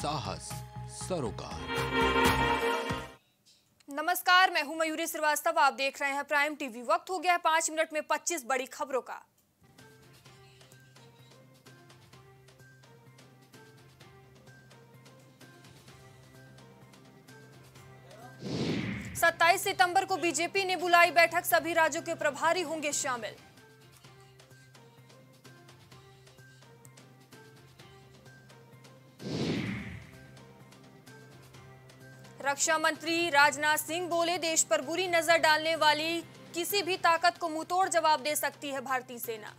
साहस, सरोकार। नमस्कार, मैं हूँ मयूरी श्रीवास्तव, आप देख रहे हैं प्राइम टीवी। वक्त हो गया है पाँच मिनट में 25 बड़ी खबरों का। सत्ताईस सितंबर को बीजेपी ने बुलाई बैठक, सभी राज्यों के प्रभारी होंगे शामिल। रक्षा मंत्री राजनाथ सिंह बोले, देश पर बुरी नज़र डालने वाली किसी भी ताकत को मुंहतोड़ जवाब दे सकती है भारतीय सेना।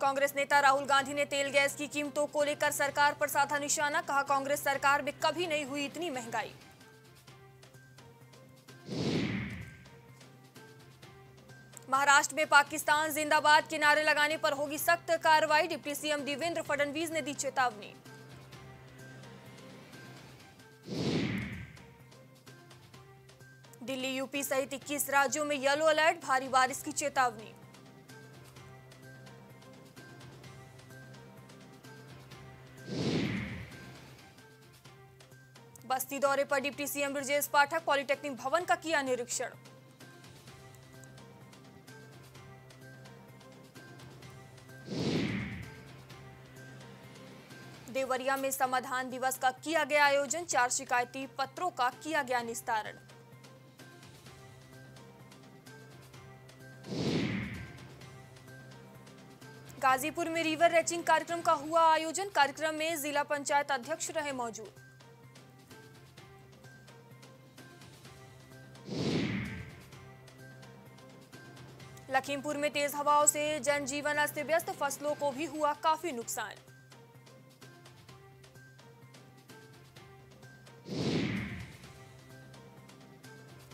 कांग्रेस नेता राहुल गांधी ने तेल गैस की कीमतों को लेकर सरकार पर साधा निशाना, कहा कांग्रेस सरकार में कभी नहीं हुई इतनी महँगाई। महाराष्ट्र में पाकिस्तान जिंदाबाद के नारे लगाने पर होगी सख्त कार्रवाई, डिप्टी सीएम देवेंद्र फडणवीस ने दी चेतावनी। दिल्ली, यूपी सहित 21 राज्यों में येलो अलर्ट भारी बारिश की चेतावनी। बस्ती दौरे पर deputy CM Brajesh Pathak, polytechnic भवन का किया निरीक्षण। देवरिया में समाधान दिवस का किया गया आयोजन, चार शिकायती पत्रों का किया गया निस्तारण। गाजीपुर में रिवर रेचिंग कार्यक्रम का हुआ आयोजन। कार्यक्रम में जिला पंचायत अध्यक्ष रहे मौजूद। लखीमपुर में तेज हवाओं से जनजीवन अस्त व्यस्त फ़सलों को भी हुआ काफ़ी नुकसान।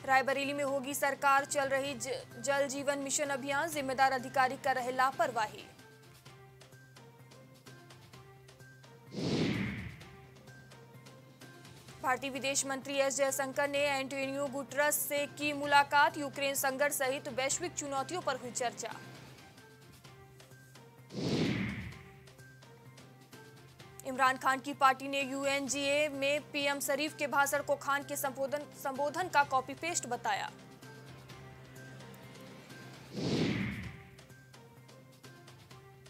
रायबरेली में होगी सरकार, चल रही जल जीवन मिशन अभियान, जिम्मेदार अधिकारी कर रहे लापरवाही। भारतीय विदेश मंत्री एस जयशंकर ने एंटोनियो गुटरस से की मुलाकात, यूक्रेन संकट सहित वैश्विक चुनौतियों पर हुई चर्चा। इमरान खान की पार्टी ने यूएनजीए में पीएम शरीफ के भाषण को खान के संबोधन संबोधन का कॉपी पेस्ट बताया।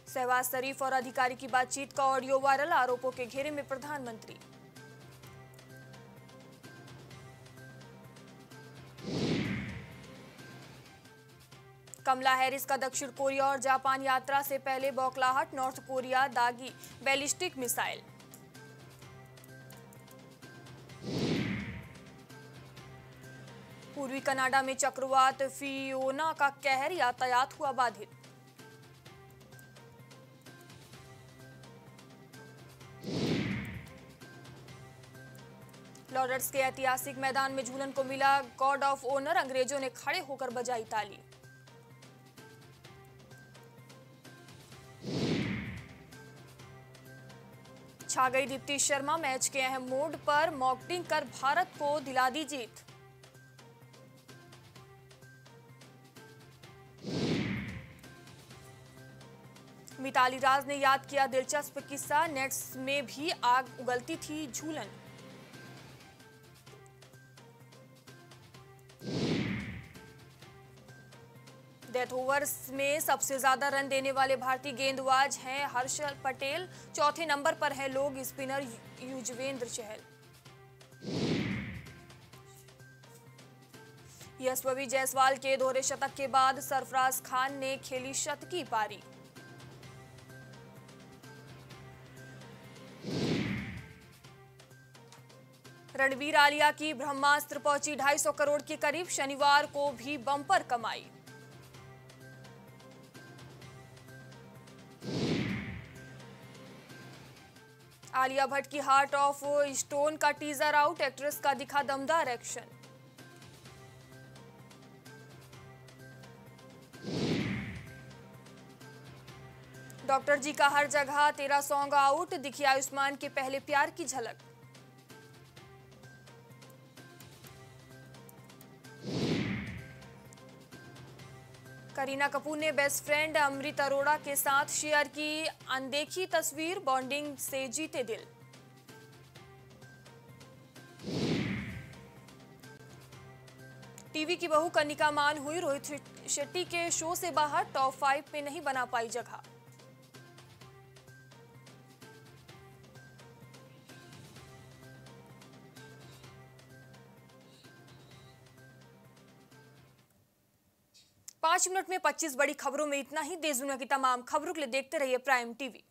शहबाज शरीफ और अधिकारी की बातचीत का ऑडियो वायरल, आरोपों के घेरे में प्रधानमंत्री। कमला हैरिस का दक्षिण कोरिया और जापान यात्रा से पहले बौखलाहट, नॉर्थ कोरिया दागी बैलिस्टिक मिसाइल। पूर्वी कनाडा में चक्रवात फियोना का कहर यातायात हुआ बाधित। लॉर्ड्स के ऐतिहासिक मैदान में झूलन को मिला गॉड ऑफ़ ओनर, अंग्रेज़ों ने खड़े होकर बजाई ताली। छा गई दीप्ति शर्मा मैच के अहम मोड पर मॉकटिंग कर भारत को दिला दी जीत। मिताली राज ने याद किया दिलचस्प किस्सा, नेट्स में भी आग उगलती थी झूलन। डेथ ओवर्स में सबसे ज़्यादा रन देने वाले भारतीय गेंदबाज हैं हर्षल पटेल। चौथे नंबर पर है लोग स्पिनर युजवेंद्र चहल। यशस्वी जायसवाल के दोहरे शतक के बाद सरफराज खान ने खेली शतकी पारी। रणबीर आलिया की ब्रह्मास्त्र पहुँची 250 करोड़ के करीब, शनिवार को भी बम्पर कमाई। आलिया भट्ट की हार्ट ऑफ़ स्टोन का टीजर आउट एक्ट्रेस का दिखा दमदार एक्शन डॉक्टर जी का हर जगह तेरा सॉन्ग आउट दिखी आयुष्मान के पहले प्यार की झलक. करीना कपूर ने बेस्ट फ्रेंड अमृत अरोड़ा के साथ शेयर की अनदेखी तस्वीर, बॉन्डिंग से जीते दिल। टीवी की बहू कनिका मान हुई, रोहित शेट्टी के शो से बाहर, टॉप फाइव में नहीं बना पाई जगह। पाँच मिनट में 25 बड़ी खबरों में इतना ही। देश दुनिया की तमाम खबरों के लिए देखते रहिए प्राइम टीवी।